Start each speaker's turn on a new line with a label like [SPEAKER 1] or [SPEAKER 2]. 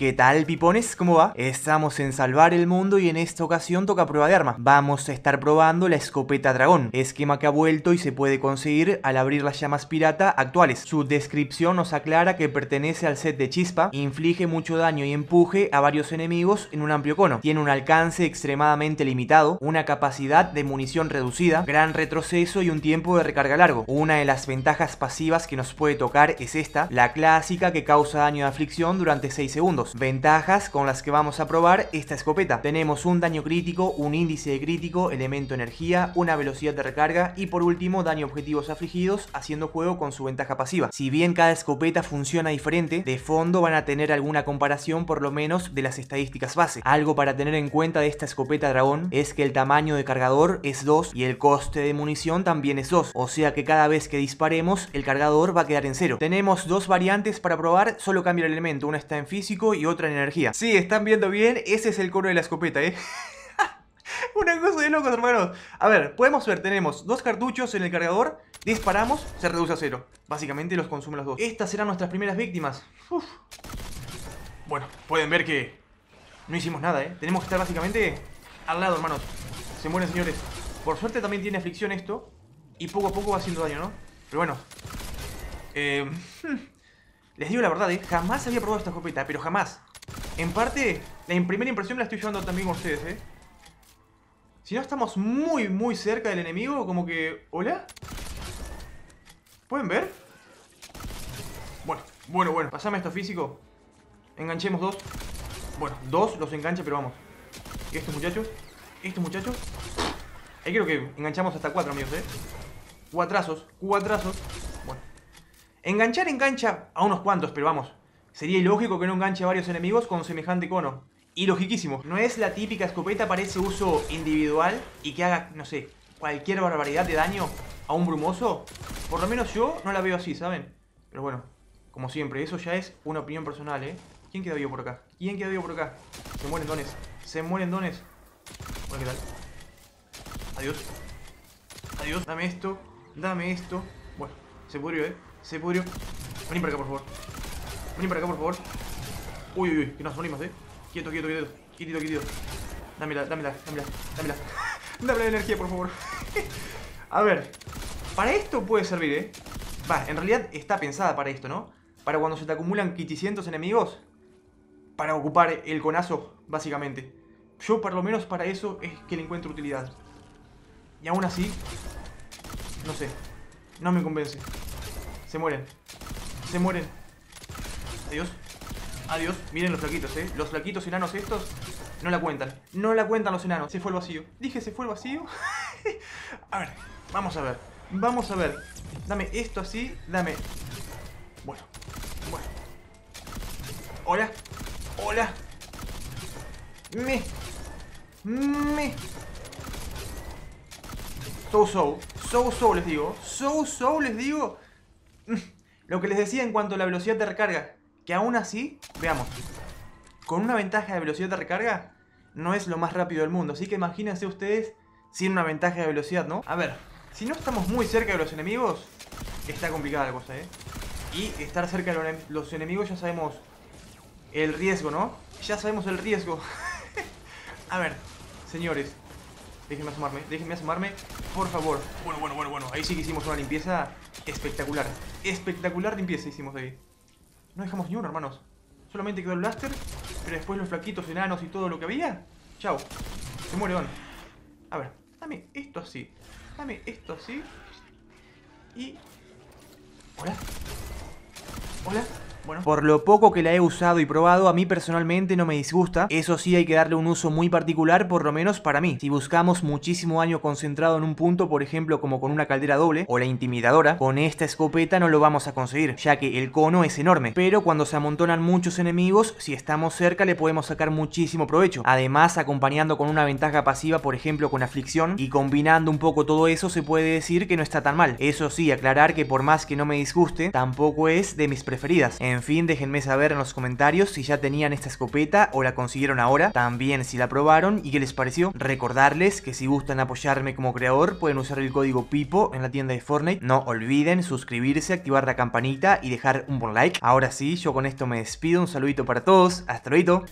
[SPEAKER 1] ¿Qué tal, pipones? ¿Cómo va? Estamos en Salvar el Mundo y en esta ocasión toca prueba de arma. Vamos a estar probando la escopeta dragón, esquema que ha vuelto y se puede conseguir al abrir las llamas pirata actuales. Su descripción nos aclara que pertenece al set de chispa, inflige mucho daño y empuje a varios enemigos en un amplio cono. Tiene un alcance extremadamente limitado, una capacidad de munición reducida, gran retroceso y un tiempo de recarga largo. Una de las ventajas pasivas que nos puede tocar es esta, la clásica que causa daño de aflicción durante 6 segundos. Ventajas con las que vamos a probar esta escopeta. Tenemos un daño crítico, un índice de crítico, elemento energía, una velocidad de recarga y por último daño objetivos afligidos haciendo juego con su ventaja pasiva. Si bien cada escopeta funciona diferente, de fondo van a tener alguna comparación por lo menos de las estadísticas base. Algo para tener en cuenta de esta escopeta dragón es que el tamaño de cargador es 2 y el coste de munición también es 2, o sea que cada vez que disparemos el cargador va a quedar en cero. Tenemos dos variantes para probar, solo cambia el elemento, una está en físico y y otra en energía. Sí, están viendo bien, ese es el cono de la escopeta, ¿eh? Una cosa de locos, hermanos. A ver, podemos ver, tenemos dos cartuchos en el cargador, disparamos, se reduce a cero. Básicamente los consume los dos. Estas serán nuestras primeras víctimas. Bueno, pueden ver que no hicimos nada, ¿eh? Tenemos que estar básicamente al lado, hermanos. Se mueren, señores. Por suerte también tiene aflicción esto. Y poco a poco va haciendo daño, ¿no? Pero bueno. Eh... Les digo la verdad, ¿eh? Jamás había probado esta escopeta, pero jamás. En parte, la primera impresión me la estoy llevando también con ustedes, ¿eh? Si no estamos muy, muy cerca del enemigo, como que... ¿Hola? ¿Pueden ver? Bueno, bueno, bueno. Pasame esto físico. Enganchemos dos. Bueno, dos los enganche, pero vamos. Estos muchachos. Estos muchachos. Ahí creo que enganchamos hasta cuatro, amigos, ¿eh? Cuatrazos, cuatrazos. Enganchar engancha a unos cuantos, pero vamos. Sería ilógico que no enganche a varios enemigos con semejante cono. Y logiquísimo. No es la típica escopeta para ese uso individual y que haga, no sé, cualquier barbaridad de daño a un brumoso. Por lo menos yo no la veo así, ¿saben? Pero bueno, como siempre, eso ya es una opinión personal, ¿eh? ¿Quién queda vivo por acá? ¿Quién queda vivo por acá? Se mueren dones. Se mueren dones. Bueno, ¿qué tal? Adiós. Adiós. Dame esto. Dame esto. Bueno, se pudrió, ¿eh? Se pudrió. Vení para acá, por favor. Vení para acá, por favor. Uy, uy, uy, que nos morimos, eh. Quieto, quieto, quieto. Quieto, quieto. Dámela, dámela, dámela, dámela. Dame la energía, por favor. A ver. Para esto puede servir, eh. Va, en realidad está pensada para esto, ¿no? Para cuando se te acumulan 500 enemigos. Para ocupar el conazo, básicamente. Yo, por lo menos, para eso es que le encuentro utilidad. Y aún así, no sé. No me convence. Se mueren. Se mueren. Adiós. Adiós. Miren los flaquitos, ¿eh? Los flaquitos enanos estos no la cuentan. No la cuentan los enanos. Se fue el vacío. Dije, se fue el vacío. a ver, vamos a ver. Vamos a ver. Dame esto así. Dame. Bueno. Bueno. Hola. Hola. Me. Me. So so. So so les digo. So so les digo. Lo que les decía en cuanto a la velocidad de recarga, que aún así, veamos, con una ventaja de velocidad de recarga, no es lo más rápido del mundo. Así que imagínense ustedes sin una ventaja de velocidad, ¿no? A ver, si no estamos muy cerca de los enemigos, está complicada la cosa, ¿eh? Y estar cerca de los enemigos ya sabemos el riesgo, ¿no? Ya sabemos el riesgo. A ver, señores, déjenme asomarme, déjenme asomarme, por favor. Bueno, bueno, bueno, bueno, ahí sí que hicimos una limpieza Espectacular. Espectacular limpieza hicimos ahí. No dejamos ni uno, hermanos. Solamente quedó el blaster, pero después los flaquitos enanos y todo lo que había. Chao. Se muere, van. A ver, dame esto así. Dame esto así. Y... Hola. Hola. Por lo poco que la he usado y probado, a mí personalmente no me disgusta. Eso sí, hay que darle un uso muy particular, por lo menos para mí. Si buscamos muchísimo daño concentrado en un punto, por ejemplo, como con una caldera doble o la intimidadora, con esta escopeta no lo vamos a conseguir, ya que el cono es enorme. Pero cuando se amontonan muchos enemigos, si estamos cerca le podemos sacar muchísimo provecho. Además, acompañando con una ventaja pasiva, por ejemplo, con aflicción, y combinando un poco todo eso, se puede decir que no está tan mal. Eso sí, aclarar que por más que no me disguste, tampoco es de mis preferidas. En fin, déjenme saber en los comentarios si ya tenían esta escopeta o la consiguieron ahora, también si la probaron y qué les pareció. Recordarles que si gustan apoyarme como creador pueden usar el código PIPO en la tienda de Fortnite. No olviden suscribirse, activar la campanita y dejar un buen like. Ahora sí, yo con esto me despido, un saludito para todos, hasta luego.